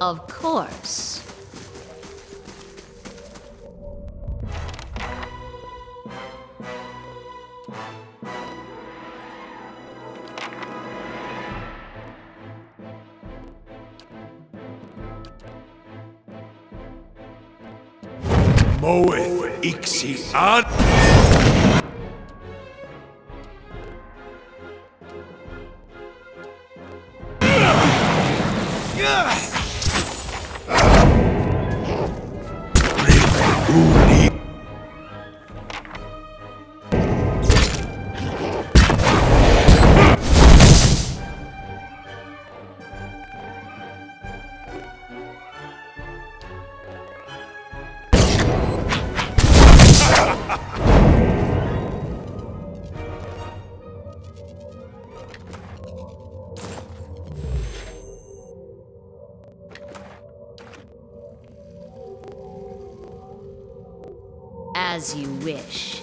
Of course. Moeth iksi an... As you wish.